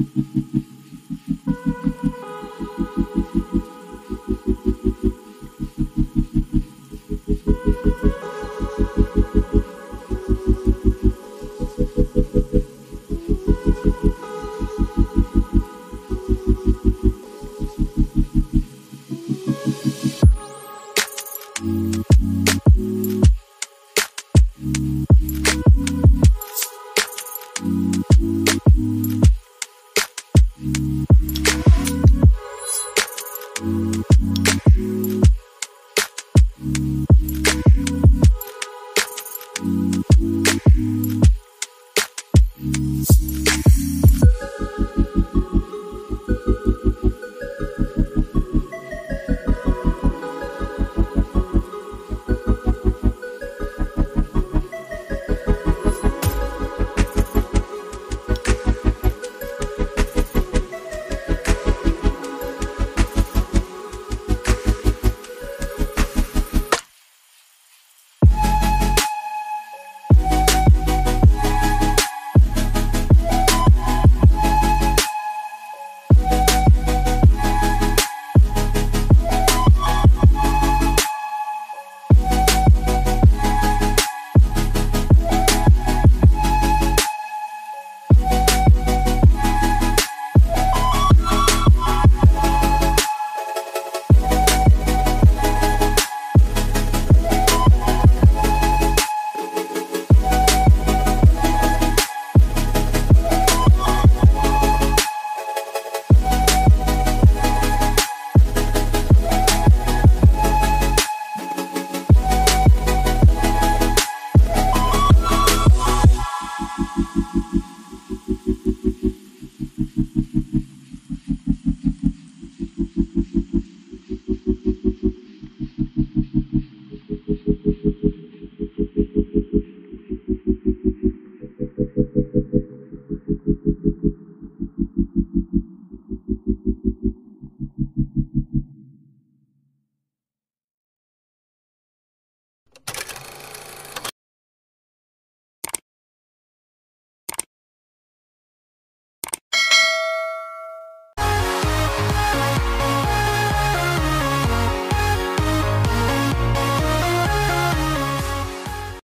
Mm-hmm.